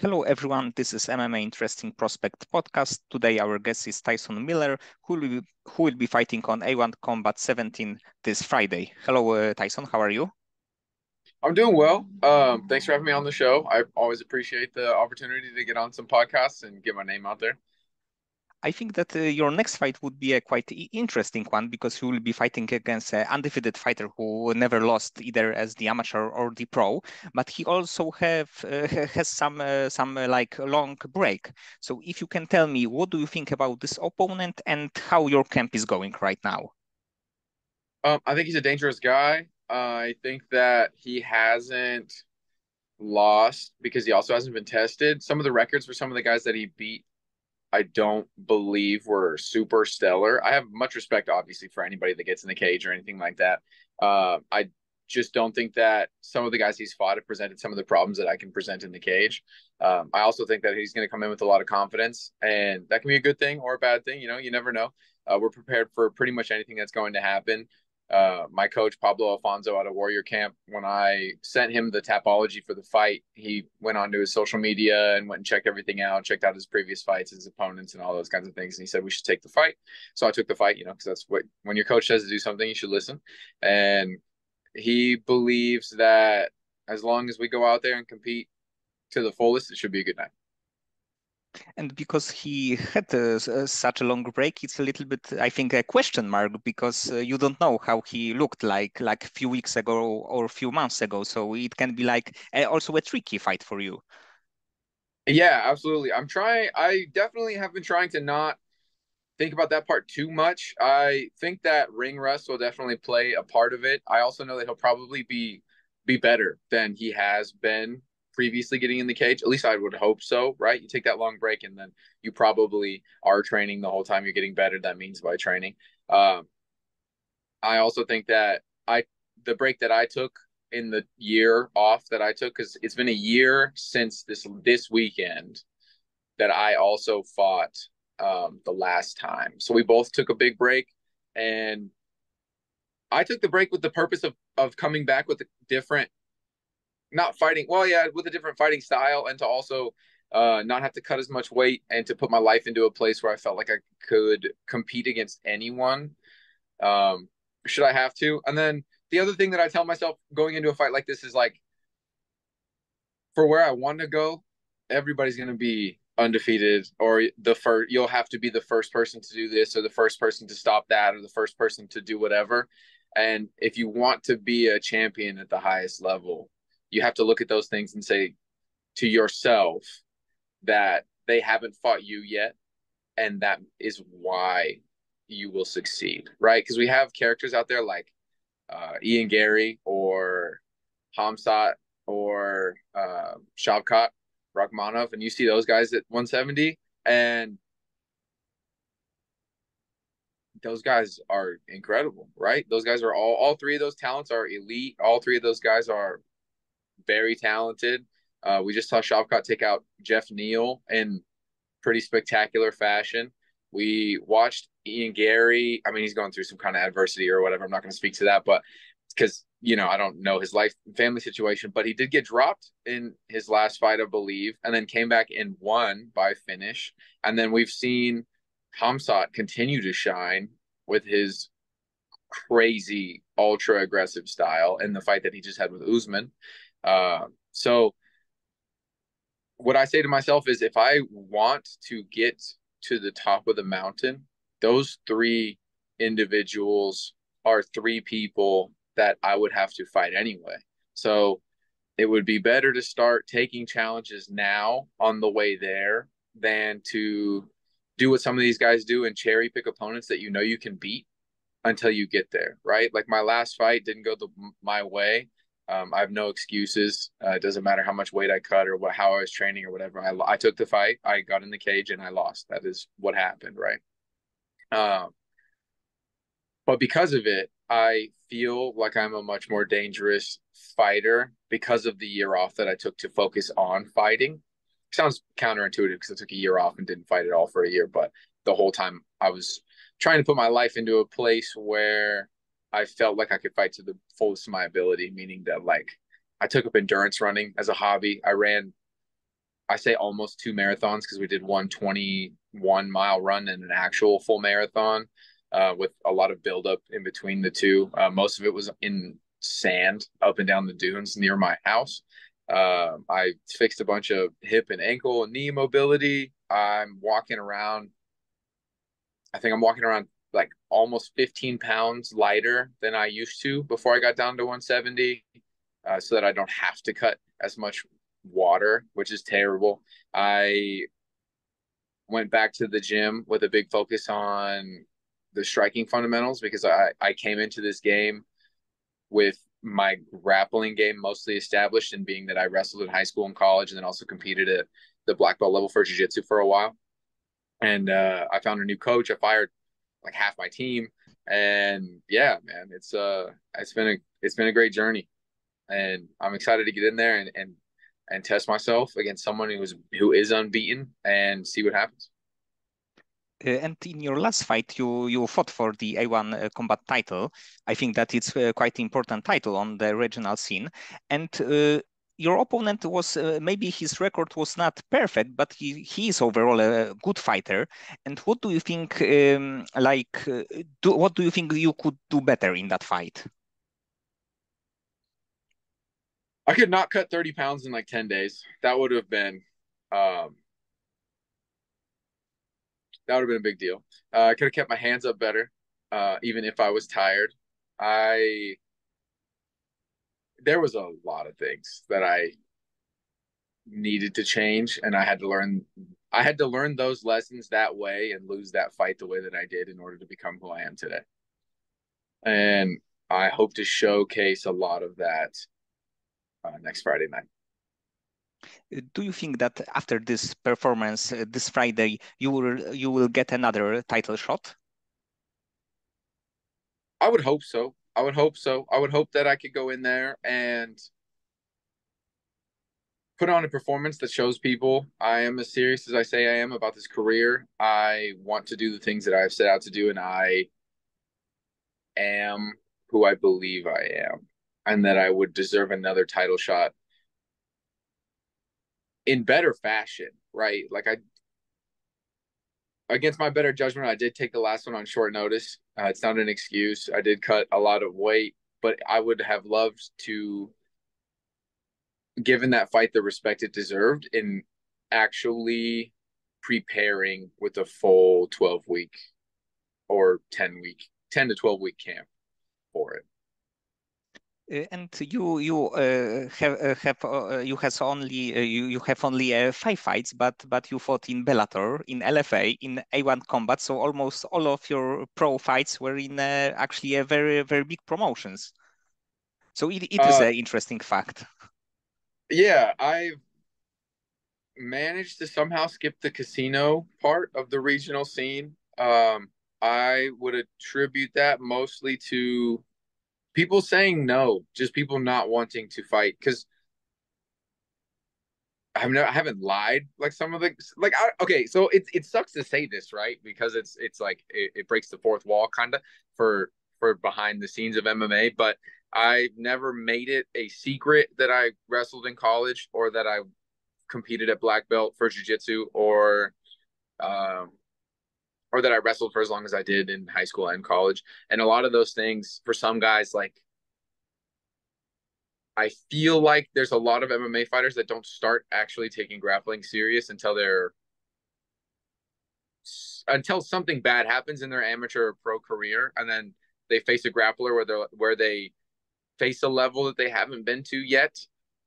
Hello, everyone. This is MMA Interesting Prospect podcast. Today, our guest is Tyson Miller, who will be, who will be fighting on A1 Combat 17 this Friday. Hello, uh, Tyson. How are you? I'm doing well. Um, thanks for having me on the show. I always appreciate the opportunity to get on some podcasts and get my name out there. I think that uh, your next fight would be a quite interesting one because you will be fighting against an undefeated fighter who never lost either as the amateur or the pro, but he also have uh, has some uh, some uh, like long break. So if you can tell me, what do you think about this opponent and how your camp is going right now? Um, I think he's a dangerous guy. I think that he hasn't lost because he also hasn't been tested. Some of the records for some of the guys that he beat I don't believe were super stellar. I have much respect, obviously, for anybody that gets in the cage or anything like that. Uh, I just don't think that some of the guys he's fought have presented some of the problems that I can present in the cage. Um, I also think that he's going to come in with a lot of confidence, and that can be a good thing or a bad thing. You know, you never know. Uh, we're prepared for pretty much anything that's going to happen uh, my coach Pablo Alfonso out of Warrior Camp, when I sent him the tapology for the fight, he went onto his social media and went and checked everything out, checked out his previous fights, his opponents, and all those kinds of things. And he said we should take the fight. So I took the fight, you know, because that's what when your coach says to do something, you should listen. And he believes that as long as we go out there and compete to the fullest, it should be a good night and because he had uh, such a long break it's a little bit i think a question mark because uh, you don't know how he looked like like a few weeks ago or a few months ago. So it can be like also a tricky fight for you. Yeah absolutely. I'm trying i definitely have been trying to not think about that part too much. I think that ring rust will definitely play a part of it. I also know that he'll probably be be better than he has been previously getting in the cage. At least I would hope so, right? You take that long break and then you probably are training the whole time you're getting better. That means by training. Um, I also think that I the break that I took in the year off that I took because it's been a year since this this weekend that I also fought um, the last time. So we both took a big break, and I took the break with the purpose of of coming back with a different not fighting well yeah with a different fighting style and to also uh, not have to cut as much weight and to put my life into a place where I felt like I could compete against anyone. Um, should I have to? And then the other thing that I tell myself going into a fight like this is like, for where I want to go, everybody's going to be undefeated, or the first. You'll have to be the first person to do this, or the first person to stop that, or the first person to do whatever. And if you want to be a champion at the highest level, you have to look at those things and say to yourself that they haven't fought you yet and that is why you will succeed right because we have characters out there like uh, ian garry or khamzat or uh, shavkat rakhmonov and you see those guys at 170 and those guys are incredible, right? Those guys are all all three of those talents are elite. All three of those guys are very talented. Uh, we just saw Shavkat take out Geoff Neal in pretty spectacular fashion. We watched Ian Garry. I mean, he's going through some kind of adversity or whatever. I'm not going to speak to that, but because you know I don't know his life family situation, but he did get dropped in his last fight, I believe, and then came back and won by finish. And then we've seen Khamzat continue to shine with his crazy ultra aggressive style in the fight that he just had with Usman. Uh, so what I say to myself is if I want to get to the top of the mountain, those three individuals are three people that I would have to fight anyway. So it would be better to start taking challenges now on the way there than to do what some of these guys do and cherry pick opponents that you know you can beat until you get there, right? Like my last fight didn't go the, my way. Um, I have no excuses. Uh, it doesn't matter how much weight I cut or what, how I was training or whatever. I, I took the fight. I got in the cage and I lost. That is what happened, right? Um, but because of it, I feel like I'm a much more dangerous fighter because of the year off that I took to focus on fighting. Sounds counterintuitive because I took a year off and didn't fight at all for a year, but the whole time I was trying to put my life into a place where I felt like I could fight to the fullest of my ability, meaning that like I took up endurance running as a hobby. I ran I say almost two marathons because we did one 21 mile run and an actual full marathon uh, with a lot of buildup in between the two. Uh, most of it was in sand up and down the dunes near my house. Uh, I fixed a bunch of hip and ankle and knee mobility. I'm walking around. I think I'm walking around like almost 15 pounds lighter than I used to before I got down to 170, uh, so that I don't have to cut as much water, which is terrible. I went back to the gym with a big focus on the striking fundamentals because I, I came into this game with my grappling game mostly established and being that I wrestled in high school and college and then also competed at the black belt level for jiu-jitsu for a while. And uh, I found a new coach. I fired like half my team. And yeah, man, it's uh it's been a it's been a great journey. And I'm excited to get in there and, and and test myself against someone who is who is unbeaten and see what happens. Uh, and in your last fight, you you fought for the A1 uh, combat title. I think that it's uh, quite important title on the regional scene. And uh, your opponent was uh, maybe his record was not perfect, but he, he is overall a good fighter. And what do you think? Um, like, uh, do, what do you think you could do better in that fight? I could not cut 30 pounds in like 10 days. That would have been um that would have been a big deal. Uh, I could have kept my hands up better, uh, even if I was tired. I there was a lot of things that I needed to change, and I had to learn. I had to learn those lessons that way and lose that fight the way that I did in order to become who I am today. And I hope to showcase a lot of that uh, next Friday night. Do you think that after this performance uh, this Friday, you will you will get another title shot? I would hope so. I would hope so. I would hope that I could go in there and put on a performance that shows people I am as serious as I say I am about this career. I want to do the things that I've set out to do, and I am who I believe I am and that I would deserve another title shot in better fashion, right? Like I against my better judgment, I did take the last one on short notice. Uh, it's not an excuse. I did cut a lot of weight, but I would have loved to given that fight the respect it deserved in actually preparing with a full 12 week or 10 week 10 to 12 week camp for it and you you uh, have uh, have uh, you has only uh, you you have only uh, five fights, but but you fought in Bellator, in LFA, in A1 Combat. So almost all of your pro fights were in actually a very very big promotions. So it, it is an interesting fact. Yeah, I've managed to somehow skip the casino part of the regional scene. Um, I would attribute that mostly to people saying no, just people not wanting to fight because I've never, I haven't lied like some of the like I, okay, so it it sucks to say this right? Because it's it's like it, it breaks the fourth wall kind of for for behind the scenes of MMA, but I've never made it a secret that I wrestled in college or that I competed at black belt for jiu-jitsu or um or that I wrestled for as long as I did in high school and college. And a lot of those things for some guys, like I feel like there's a lot of MMA fighters that don't start actually taking grappling serious until they're until something bad happens in their amateur or pro career, and then they face a grappler where they where they face a level that they haven't been to yet,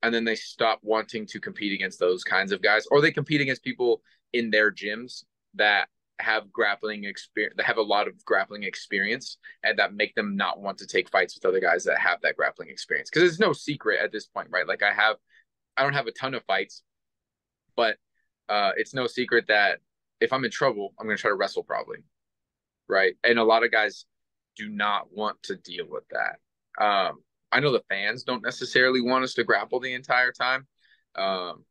and then they stop wanting to compete against those kinds of guys, or they compete against people in their gyms that have grappling experience that have a lot of grappling experience and that make them not want to take fights with other guys that have that grappling experience. Because it's no secret at this point right? Like i have i don't have a ton of fights but uh it's no secret that if i'm in trouble i'm going to try to wrestle probably right? And a lot of guys do not want to deal with that. Um i know the fans don't necessarily want us to grapple the entire time. Um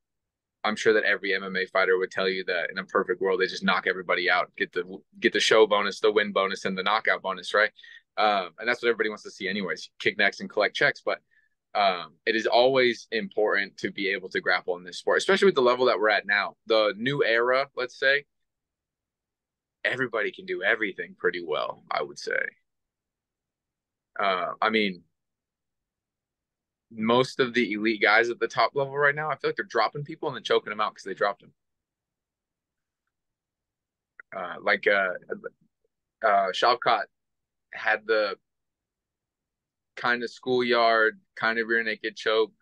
I'm sure that every MMA fighter would tell you that in a perfect world they just knock everybody out, get the get the show bonus, the win bonus, and the knockout bonus, right? Um, and that's what everybody wants to see, anyways. Kick necks and collect checks. But um, it is always important to be able to grapple in this sport, especially with the level that we're at now. The new era, let's say, everybody can do everything pretty well, I would say. Uh, I mean, most of the elite guys at the top level right now, I feel like they're dropping people and then choking them out because they dropped them. Uh, like uh, uh, Shavkat had the kind of schoolyard, kind of rear naked choke,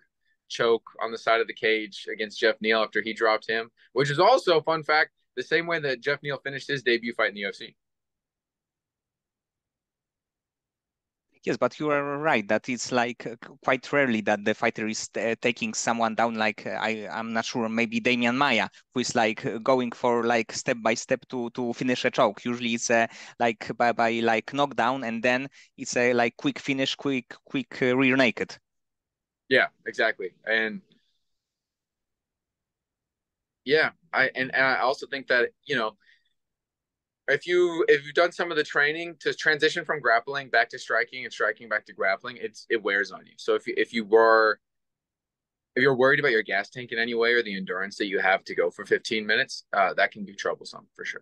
choke on the side of the cage against Geoff Neal after he dropped him, which is also a fun fact, the same way that Geoff Neal finished his debut fight in the UFC. Yes, but you are right that it's like uh, quite rarely that the fighter is uh, taking someone down. Like uh, I, I'm not sure, maybe Demian Maya, who is like going for like step by step to to finish a choke. Usually it's uh, like by, by like knockdown, and then it's a like quick finish, quick quick uh, rear naked. Yeah, exactly, and yeah, I and, and I also think that you know if you if you've done some of the training to transition from grappling back to striking and striking back to grappling, it's it wears on you. So if you if you were if you're worried about your gas tank in any way or the endurance that you have to go for 15 minutes, uh, that can be troublesome for sure.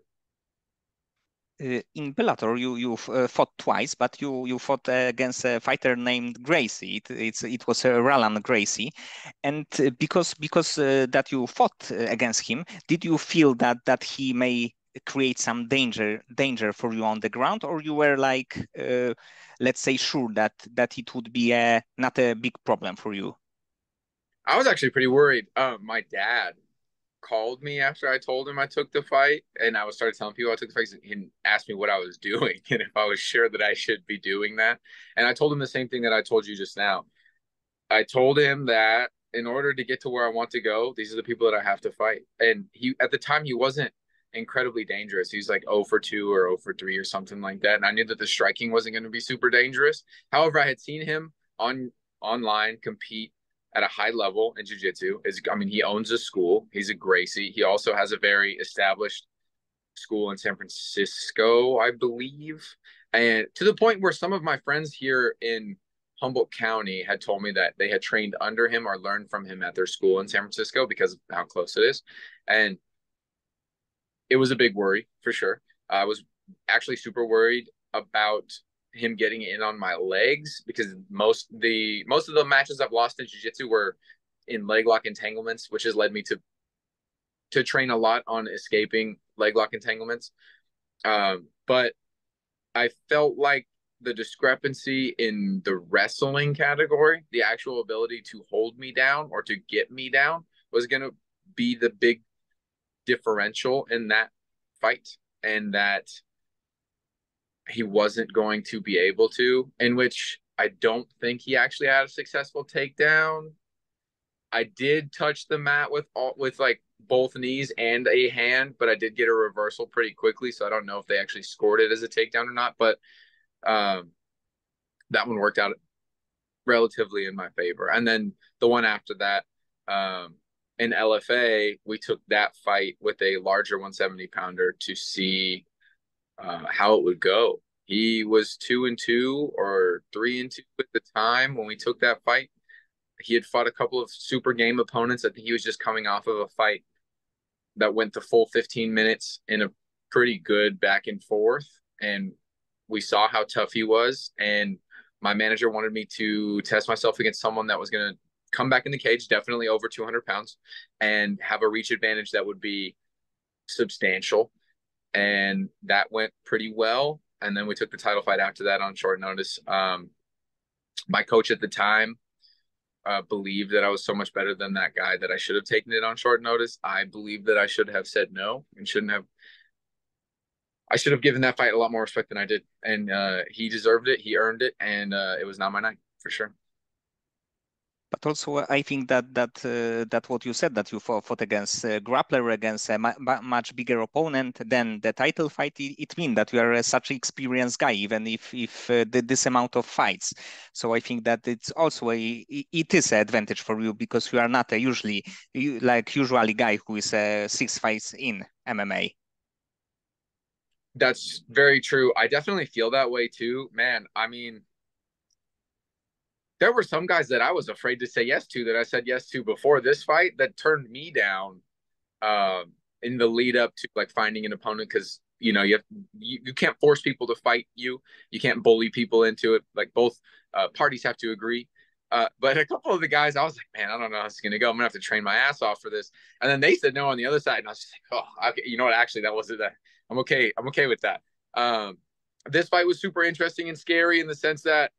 Uh, in Bellator, you you uh, fought twice, but you you fought uh, against a fighter named Gracie. It it's, it was uh, Ryland Gracie, and uh, because because uh, that you fought against him, did you feel that that he may create some danger danger for you on the ground? Or you were like uh, let's say sure that that it would be a not a big problem for you? I was actually pretty worried. Um, my dad called me after i told him i took the fight and i was started telling people i took the fight and asked me what i was doing and if i was sure that i should be doing that. And i told him the same thing that i told you just now. I told him that in order to get to where i want to go these are the people that i have to fight. And he at the time he wasn't incredibly dangerous. He's like 0 for 2 or 0 for 3 or something like that. And I knew that the striking wasn't going to be super dangerous. However, I had seen him on online compete at a high level in jiu-jitsu. Is I mean, he owns a school. He's a Gracie. He also has a very established school in San Francisco, I believe. And to the point where some of my friends here in Humboldt County had told me that they had trained under him or learned from him at their school in San Francisco because of how close it is. And it was a big worry for sure. I was actually super worried about him getting in on my legs because most the most of the matches I've lost in jiu-jitsu were in leg lock entanglements, which has led me to to train a lot on escaping leg lock entanglements. Um, but I felt like the discrepancy in the wrestling category, the actual ability to hold me down or to get me down, was going to be the big differential in that fight and that he wasn't going to be able to, in which I don't think he actually had a successful takedown. I did touch the mat with all with like both knees and a hand, but I did get a reversal pretty quickly, so I don't know if they actually scored it as a takedown or not. But um, that one worked out relatively in my favor. And then the one after that, um, in LFA, we took that fight with a larger 170 pounder to see uh, how it would go. He was two and two or three and two at the time when we took that fight. He had fought a couple of super game opponents. I think he was just coming off of a fight that went the full 15 minutes in a pretty good back and forth. And we saw how tough he was. And my manager wanted me to test myself against someone that was going to come back in the cage, definitely over 200 pounds, and have a reach advantage that would be substantial. And that went pretty well. And then we took the title fight after that on short notice. Um, my coach at the time uh, believed that I was so much better than that guy that I should have taken it on short notice. I believe that I should have said no and shouldn't have. I should have given that fight a lot more respect than I did, and uh, he deserved it. He earned it, and uh, it was not my night for sure. But also, uh, I think that that uh, that what you said that you fought, against a grappler against a much bigger opponent than the title fight. It, it means that you are such an experienced guy, even if if uh, the, this amount of fights. So I think that it's also a it is an advantage for you because you are not a usually like usually guy who is uh, six fights in MMA. That's very true. I definitely feel that way too, man. I mean there were some guys that I was afraid to say yes to that I said yes to before this fight that turned me down um, in the lead up to like finding an opponent because you know you, have, you you can't force people to fight you you can't bully people into it like both uh, parties have to agree uh, but a couple of the guys, I was like, man, I don't know how it's gonna go. I'm gonna have to train my ass off for this. And then they said no on the other side, and I was like, oh, okay, you know what? Actually, that wasn't that. I'm okay. I'm okay with that. Um, this fight was super interesting and scary in the sense that,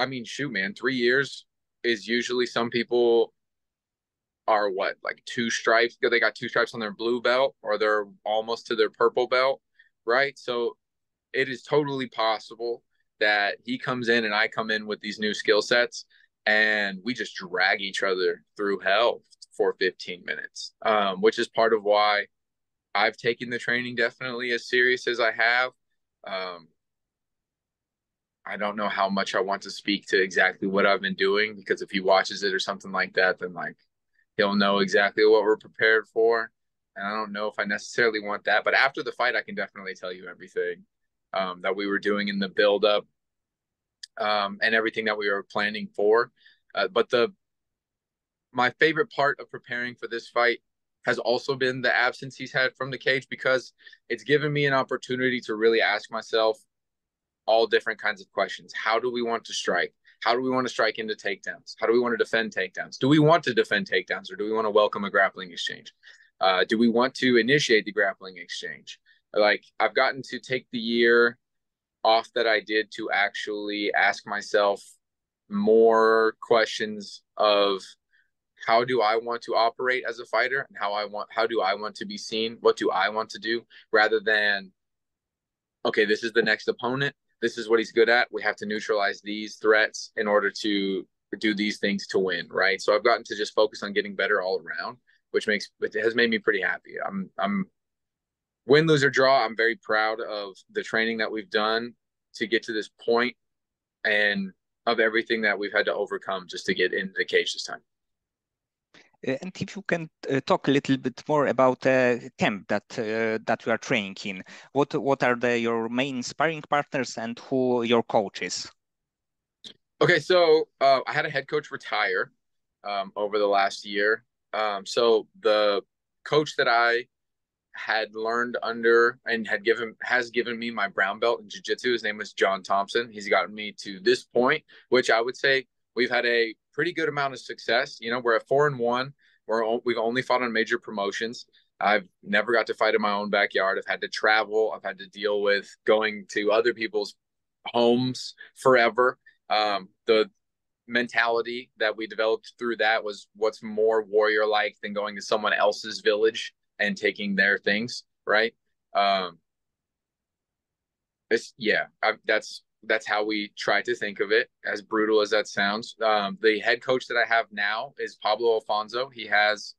I mean, shoot, man, three years is usually some people are what like two stripes. They got two stripes on their blue belt, or they're almost to their purple belt, right? So it is totally possible that he comes in and I come in with these new skill sets and we just drag each other through hell for 15 minutes, um, which is part of why I've taken the training definitely as serious as I have. Um, I don't know how much I want to speak to exactly what I've been doing because if he watches it or something like that, then like he'll know exactly what we're prepared for. And I don't know if I necessarily want that, but after the fight, I can definitely tell you everything um, that we were doing in the build up um, and everything that we were planning for. Uh, but the my favorite part of preparing for this fight has also been the absence he's had from the cage because it's given me an opportunity to really ask myself all different kinds of questions. How do we want to strike? How do we want to strike into takedowns? How do we want to defend takedowns? Do we want to defend takedowns or do we want to welcome a grappling exchange? Uh, do we want to initiate the grappling exchange? Like I've gotten to take the year off that I did to actually ask myself more questions of how do I want to operate as a fighter and how I want how do I want to be seen? What do I want to do rather than okay, this is the next opponent. This is what he's good at. We have to neutralize these threats in order to do these things to win, right? So I've gotten to just focus on getting better all around, which makes it has made me pretty happy. I'm I'm win, lose, or draw, I'm very proud of the training that we've done to get to this point and of everything that we've had to overcome just to get into the cage this time. Uh, and if you can uh, talk a little bit more about the uh, camp that that you are training in, what what are the, your main sparring partners and who your coaches? Okay, so I had a head coach retire um, over the last year. Um, so the coach that I had learned under and had given has given me my brown belt in jiu-jitsu his name was john thompson he's gotten me to this point which i would say we've had a pretty good amount of success. You know we're at four and one. We're we've only fought on major promotions. I've never got to fight in my own backyard. I've had to travel. I've had to deal with going to other people's homes forever. Um, the mentality that we developed through that was what's more warrior like than going to someone else's village and taking their things, right? Um, it's yeah, I, that's that's how we try to think of it. As brutal as that sounds, um, the head coach that I have now is Pablo Alfonso. He has,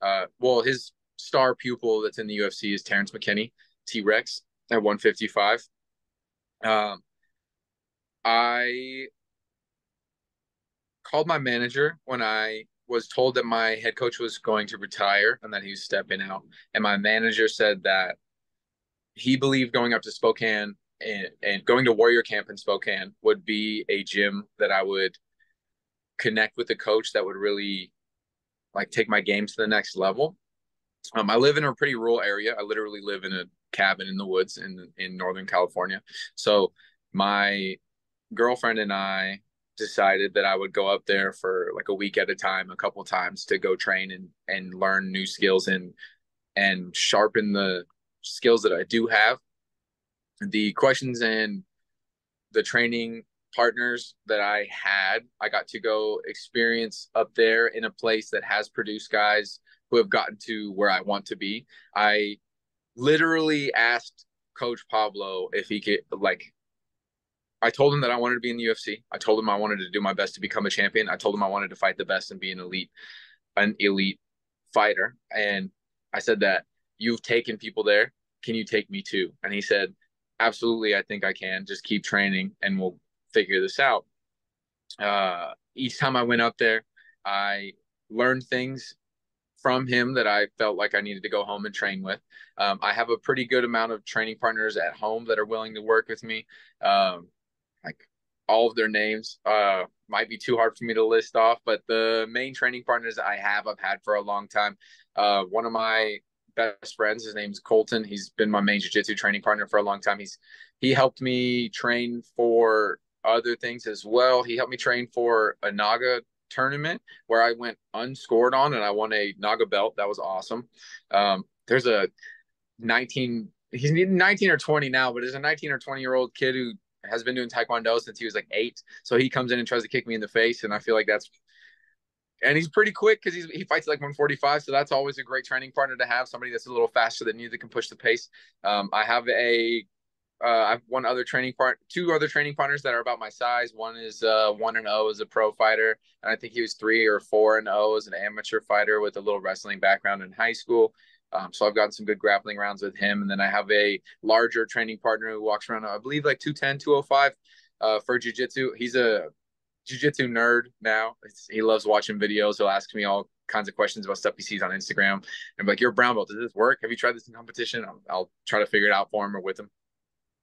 uh, well, his star pupil that's in the UFC is Terrence McKinney, T Rex at 155. Um, I called my manager when I was told that my head coach was going to retire and that he was stepping out. And my manager said that he believed going up to Spokane and, and going to Warrior Camp in Spokane would be a gym that I would connect with a coach that would really like take my game to the next level. Um, I live in a pretty rural area. I literally live in a cabin in the woods in in Northern California. So my girlfriend and I decided that I would go up there for like a week at a time, a couple times to go train and and learn new skills and and sharpen the skills that I do have. The questions and the training partners that I had, I got to go experience up there in a place that has produced guys who have gotten to where I want to be. I literally asked Coach Pablo if he could like I told him that I wanted to be in the UFC. I told him I wanted to do my best to become a champion. I told him I wanted to fight the best and be an elite, an elite fighter. And I said that you've taken people there. Can you take me too? And he said, absolutely. I think I can. Just keep training and we'll figure this out. Uh, each time I went up there, I learned things from him that I felt like I needed to go home and train with. Um, I have a pretty good amount of training partners at home that are willing to work with me. Um, like all of their names. Uh, might be too hard for me to list off, but the main training partners I have, I've had for a long time. Uh, one of my best friends, his name's Colton. He's been my main jiu-jitsu training partner for a long time. He's he helped me train for other things as well. He helped me train for a Naga tournament where I went unscored on and I won a Naga belt. That was awesome. Um, there's a 19 he's 19 or 20 now, but there's a 19 or 20 year old kid who has been doing taekwondo since he was like eight. So he comes in and tries to kick me in the face, and I feel like that's and he's pretty quick because he fights like 145. So that's always a great training partner to have somebody that's a little faster than you that can push the pace. Um, I have a uh, I have one other training part, two other training partners that are about my size. One is uh, one and zero oh as a pro fighter, and I think he was three or four and zero oh as an amateur fighter with a little wrestling background in high school. Um, so I've gotten some good grappling rounds with him. And then I have a larger training partner who walks around, I believe, like 210, 205 uh, for jujitsu. He's a jujitsu nerd now. He loves watching videos. He'll ask me all kinds of questions about stuff he sees on Instagram. And like, you're a brown belt. Does this work? Have you tried this in competition? I'll, I'll try to figure it out for him or with him.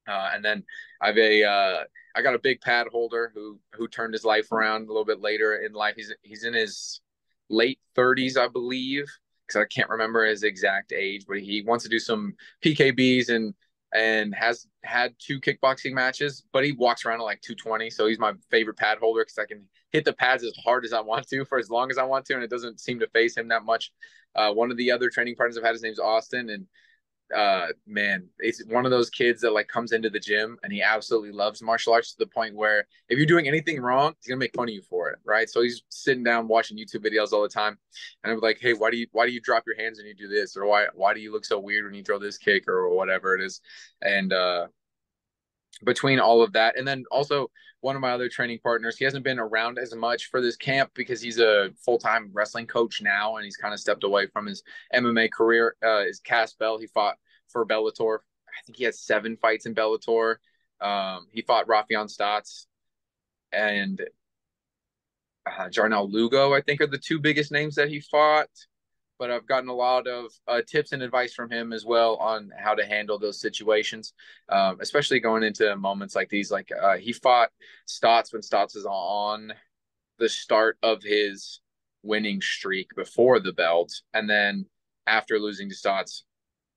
Uh, and then I have a, uh, I got a big pad holder who who turned his life around a little bit later in life. He's he's in his late 30s, I believe because I can't remember his exact age, but he wants to do some PKBs and and has had two kickboxing matches, but he walks around at like 220. So he's my favorite pad holder because I can hit the pads as hard as I want to for as long as I want to, and it doesn't seem to phase him that much. Uh, one of the other training partners I've had, his name's Austin, and uh man it's one of those kids that like comes into the gym and he absolutely loves martial arts to the point where if you're doing anything wrong he's gonna make fun of you for it right? So he's sitting down watching youtube videos all the time and i'm like hey why do you why do you drop your hands when you do this? Or why why do you look so weird when you throw this kick or whatever it is? And uh between all of that. And then also one of my other training partners he hasn't been around as much for this camp because he's a full-time wrestling coach now and he's kind of stepped away from his mma career uh, is Cass Bell. He fought for bellator. I think he has seven fights in bellator. Um, he fought raufeon stots and uh, jornel lugo i think are the two biggest names that he fought but I've gotten a lot of uh, tips and advice from him as well on how to handle those situations, um, especially going into moments like these. Like uh, he fought Stots when Stots was on the start of his winning streak before the belt, and then after losing to Stots,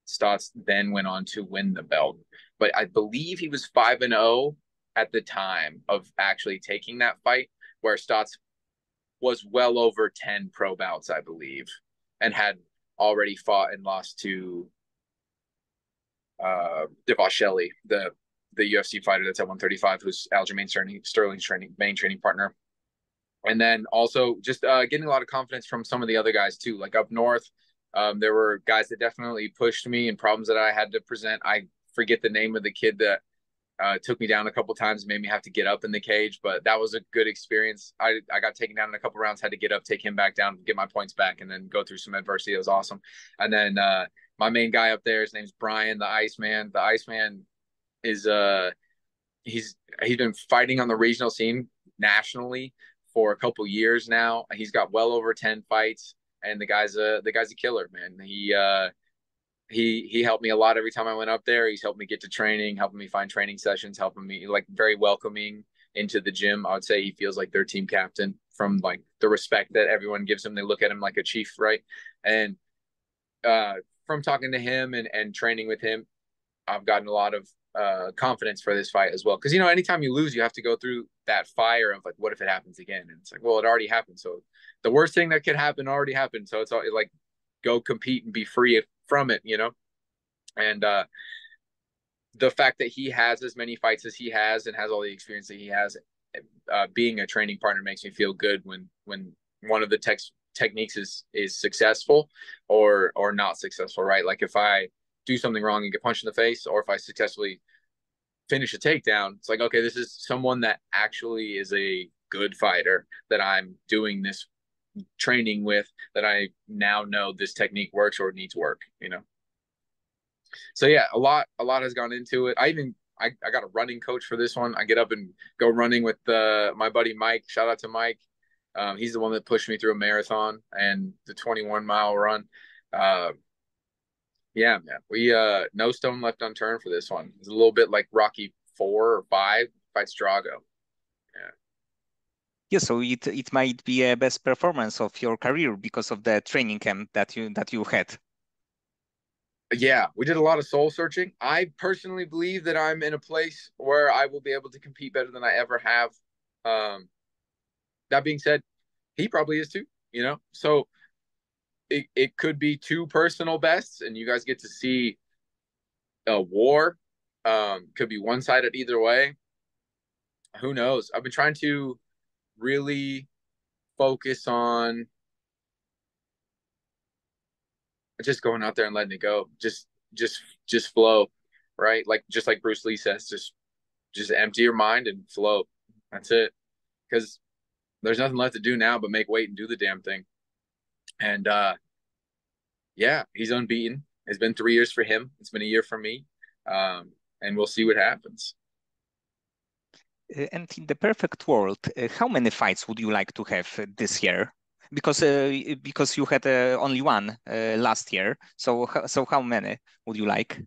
Stots then went on to win the belt. But I believe he was five and zero oh at the time of actually taking that fight, where Stots was well over 10 pro bouts, I believe and had already fought and lost to uh Dvalishvili, the the UFC fighter that's at 135, who's Aljamain Sterling, Sterling's training main training partner. And then also just uh, getting a lot of confidence from some of the other guys too. Like up north, um, there were guys that definitely pushed me and problems that I had to present. I forget the name of the kid that uh, took me down a couple times, made me have to get up in the cage, but that was a good experience. I, I got taken down in a couple rounds, had to get up, take him back down, get my points back, and then go through some adversity. It was awesome. And then uh, my main guy up there, his name's Brian, the Iceman. The Iceman is uh he's he's been fighting on the regional scene nationally for a couple years now. He's got well over ten fights, and the guy's a the guy's a killer, man. He uh he he helped me a lot every time I went up there. He's helped me get to training, helping me find training sessions, helping me like very welcoming into the gym. I would say he feels like their team captain from like the respect that everyone gives him. They look at him like a chief, right? And uh, from talking to him and and training with him, I've gotten a lot of uh, confidence for this fight as well. Because you know, anytime you lose, you have to go through that fire of like, what if it happens again? And it's like, well, it already happened. So the worst thing that could happen already happened. So it's all like go compete and be free from it, you know? And uh, the fact that he has as many fights as he has and has all the experience that he has, uh, being a training partner makes me feel good when when one of the tex- techniques is is successful or or not successful, right? Like if I do something wrong and get punched in the face, or if I successfully finish a takedown, it's like okay, this is someone that actually is a good fighter that I'm doing this training with that I now know this technique works or needs work, you know. So yeah, a lot a lot has gone into it. I even I, I got a running coach for this one. I get up and go running with uh, my buddy Mike. Shout out to Mike. Um, he's the one that pushed me through a marathon and the 21 mile run. Uh, yeah, man. We uh no stone left unturned for this one. It's a little bit like Rocky four or five fights Drago. Yeah, so it it might be a best performance of your career because of the training camp that you that you had. Yeah, we did a lot of soul searching. I personally believe that I'm in a place where I will be able to compete better than I ever have. Um, that being said, he probably is too, you know? So it, it could be two personal bests and you guys get to see a war. Um, could be one sided either way. Who knows? I've been trying to really focus on just going out there and letting it go. Just just just flow, right? Like just like Bruce Lee says, just just empty your mind and flow. That's it. Because there's nothing left to do now but make weight and do the damn thing. And uh yeah, he's unbeaten. It's been three years for him. It's been a year for me. Um, and we'll see what happens. Uh, and in the perfect world, uh, how many fights would you like to have this year? Because uh, because you had uh, only one uh, last year, so so how many would you like?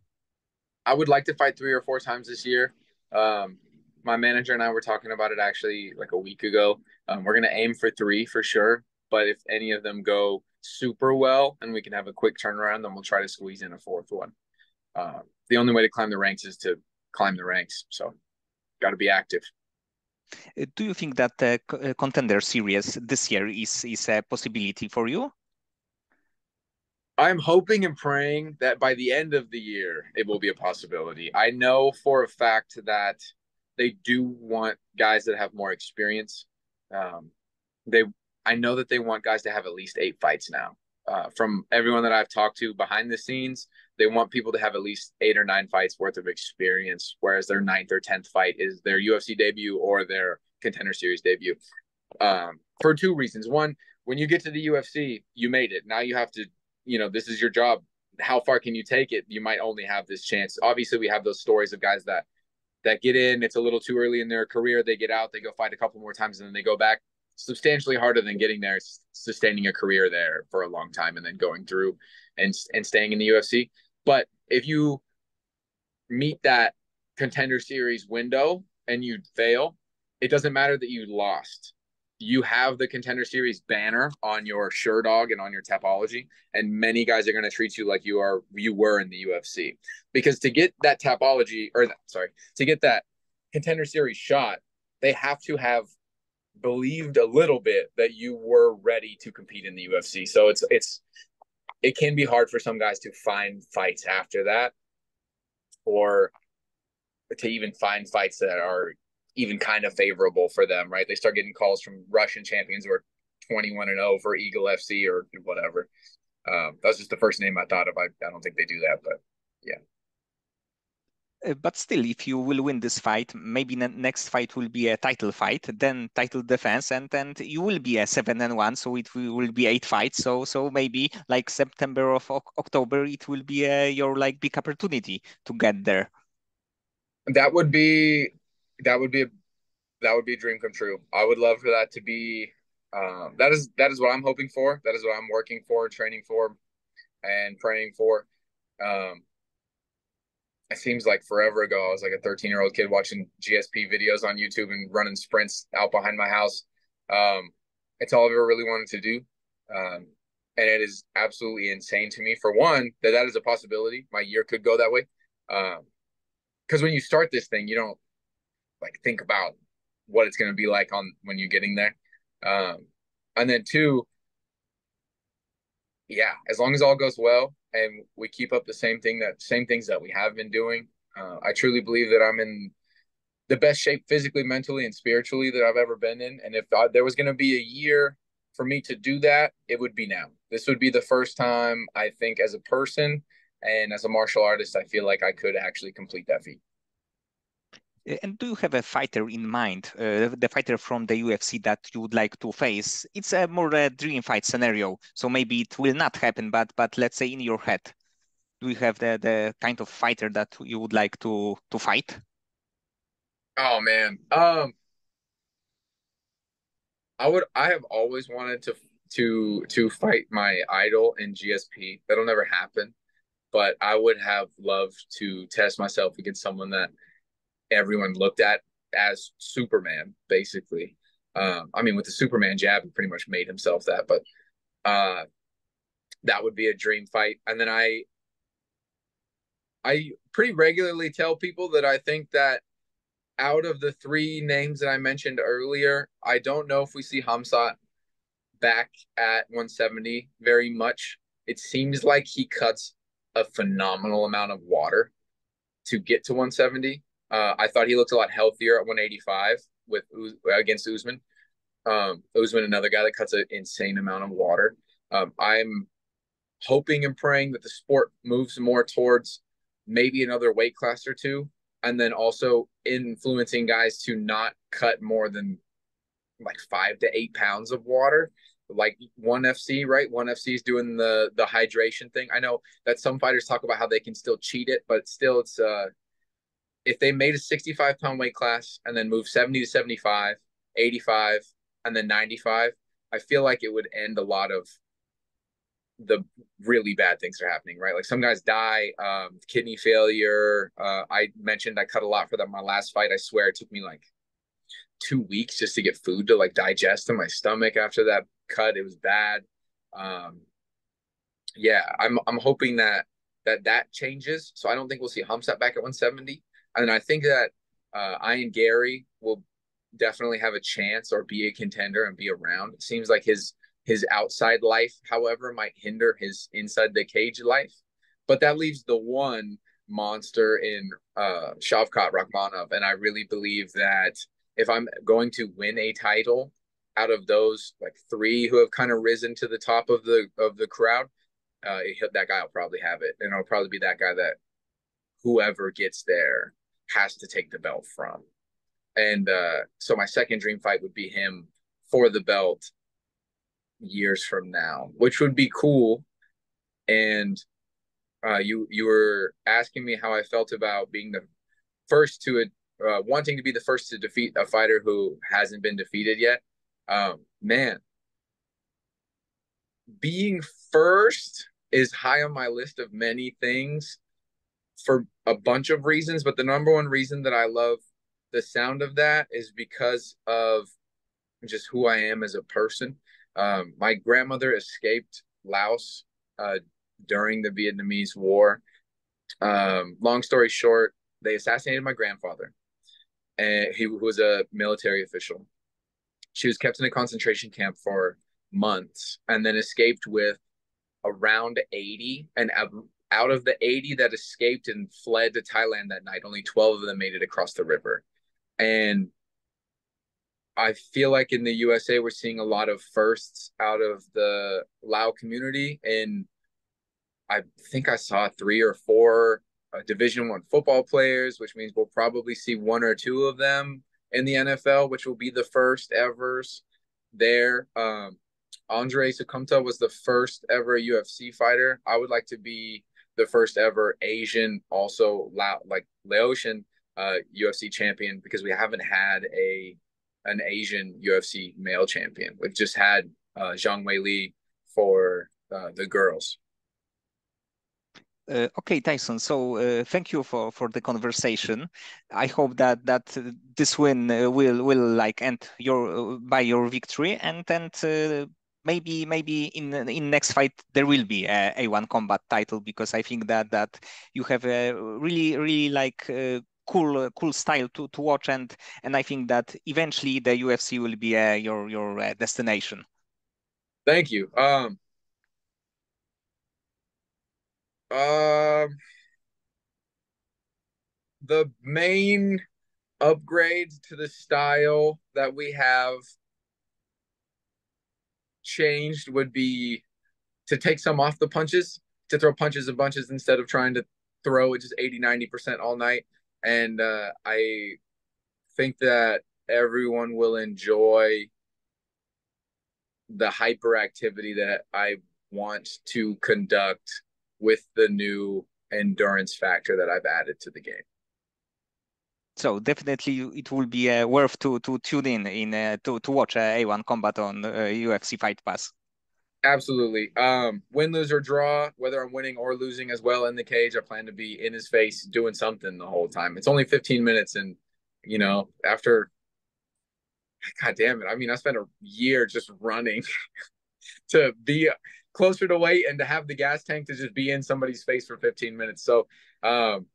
I would like to fight three or four times this year. Um, my manager and I were talking about it actually like a week ago. Um, we're gonna aim for three for sure, but if any of them go super well and we can have a quick turnaround, then we'll try to squeeze in a fourth one. Uh, the only way to climb the ranks is to climb the ranks. So, got to be active. Uh, do you think that the uh, contender series this year is is a possibility for you? I'm hoping and praying that by the end of the year it will be a possibility. I know for a fact that they do want guys that have more experience. Um, they I know that they want guys to have at least eight fights now. Uh, from everyone that I've talked to behind the scenes, they want people to have at least eight or nine fights worth of experience, whereas their ninth or tenth fight is their UFC debut or their contender series debut. Um, for two reasons. One, when you get to the UFC, you made it. Now you have to, you know, this is your job. How far can you take it? You might only have this chance. Obviously, we have those stories of guys that that get in. It's a little too early in their career. They get out, they go fight a couple more times, and then they go back substantially harder than getting there, sustaining a career there for a long time, and then going through and and staying in the UFC. But if you meet that contender series window and you fail, it doesn't matter that you lost. You have the contender series banner on your Sherdog and on your Tapology, and many guys are going to treat you like you are you were in the UFC. Because to get that Tapology, or sorry, to get that contender series shot, they have to have believed a little bit that you were ready to compete in the UFC. So it's it's it can be hard for some guys to find fights after that or to even find fights that are even kind of favorable for them, right? They start getting calls from Russian champions who are 21 and 0 for Eagle FC or whatever. Um, that was just the first name I thought of. I, I don't think they do that, but yeah. Uh, but still, if you will win this fight, maybe next fight will be a title fight, then title defense, and then you will be a seven and one, so it will be eight fights. So so maybe like September of October, it will be a, your like big opportunity to get there. That would be that would be that would be a dream come true. I would love for that to be. Um, that is that is what I'm hoping for. That is what I'm working for, training for, and praying for. Um, it seems like forever ago. I was like a 13 year old kid watching GSP videos on YouTube and running sprints out behind my house. Um, it's all I've ever really wanted to do. Um, and it is absolutely insane to me. For one, that that is a possibility. My year could go that way. Because um, when you start this thing, you don't like think about what it's going to be like on when you're getting there. Um, and then two, yeah, as long as all goes well, and we keep up the same thing that same things that we have been doing. Uh, I truly believe that I'm in the best shape physically, mentally, and spiritually that I've ever been in. And if I, there was going to be a year for me to do that, it would be now. This would be the first time I think as a person and as a martial artist, I feel like I could actually complete that feat. And do you have a fighter in mind, uh, the fighter from the UFC that you would like to face? It's a more a dream fight scenario, so maybe it will not happen. But but let's say in your head, do you have the the kind of fighter that you would like to to fight? Oh man, um, I would. I have always wanted to to to fight my idol in GSP. That'll never happen, but I would have loved to test myself against someone that everyone looked at as Superman, basically. Um, I mean, with the Superman jab, he pretty much made himself that, but uh, that would be a dream fight. And then I, I pretty regularly tell people that I think that out of the three names that I mentioned earlier, I don't know if we see Khamzat back at 170 very much. It seems like he cuts a phenomenal amount of water to get to 170. Uh, I thought he looked a lot healthier at 185 with against Usman. Um, Usman, another guy that cuts an insane amount of water. Um, I'm hoping and praying that the sport moves more towards maybe another weight class or two, and then also influencing guys to not cut more than like five to eight pounds of water like one FC, right? One FC is doing the the hydration thing. I know that some fighters talk about how they can still cheat it, but still, it's uh, if they made a 65 pound weight class and then move 70 to 75, 85, and then 95, I feel like it would end a lot of the really bad things that are happening, right? Like some guys die, um, kidney failure. Uh, I mentioned I cut a lot for them my last fight. I swear it took me like two weeks just to get food to like digest in my stomach after that cut. It was bad. Um, yeah, I'm I'm hoping that that that changes. So I don't think we'll see Khamzat back at 170, and I think that uh, Ian Garry will definitely have a chance or be a contender and be around. It seems like his his outside life, however, might hinder his inside the cage life. But that leaves the one monster in uh, Shavkat Rakhmonov, and I really believe that if I'm going to win a title out of those like three who have kind of risen to the top of the of the crowd, uh, that guy will probably have it, and it'll probably be that guy that whoever gets there has to take the belt from. And uh, so my second dream fight would be him for the belt years from now, which would be cool. And uh, you you were asking me how I felt about being the first to uh, wanting to be the first to defeat a fighter who hasn't been defeated yet. Um, man, being first is high on my list of many things for a bunch of reasons, but the number one reason that I love the sound of that is because of just who I am as a person. Um, my grandmother escaped Laos uh, during the Vietnamese War. Um, long story short, they assassinated my grandfather, and he was a military official. She was kept in a concentration camp for months and then escaped with around 80. And out of the 80 that escaped and fled to Thailand that night, only 12 of them made it across the river. And I feel like in the USA, we're seeing a lot of firsts out of the Lao community. And I think I saw three or four uh, Division One football players, which means we'll probably see one or two of them in the NFL, which will be the first ever's there. Um, Andre Soukhamthath was the first ever UFC fighter. I would like to be the first ever Asian, also La- like Laotian uh, UFC champion because we haven't had a an Asian UFC male champion. We've just had uh, Zhang Weili for uh, the girls. Uh, okay, Tyson. So uh, thank you for, for the conversation. I hope that that this win uh, will will like end your uh, by your victory, and uh, maybe maybe in in next fight there will be a A1 combat title because I think that that you have a really really like uh, cool cool style to, to watch and and I think that eventually the UFC will be your your destination. Thank you. Um, um, the main upgrade to the style that we have changed would be to take some off the punches, to throw punches and bunches instead of trying to throw it just 80, 90% all night. And uh, I think that everyone will enjoy the hyperactivity that I want to conduct with the new endurance factor that I've added to the game. So definitely, it will be uh, worth to to tune in in uh, to to watch uh, A1 Combat on UFC uh, Fight Pass. Absolutely. Um, win, lose, or draw, whether I'm winning or losing as well in the cage, I plan to be in his face doing something the whole time. It's only 15 minutes, and you know, after God damn it. I mean, I spent a year just running to be closer to weight and to have the gas tank to just be in somebody's face for 15 minutes. So um,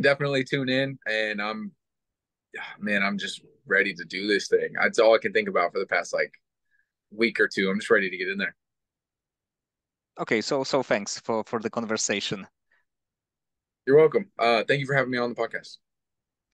definitely tune in and I'm man, I'm just ready to do this thing. That's all I can think about for the past like week or two. I'm just ready to get in there. Okay, so so thanks for for the conversation. You're welcome. Uh, thank you for having me on the podcast.